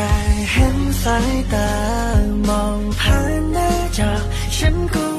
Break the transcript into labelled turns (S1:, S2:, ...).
S1: แค่เห็นสายตามองผ่านหน้าจอฉันก็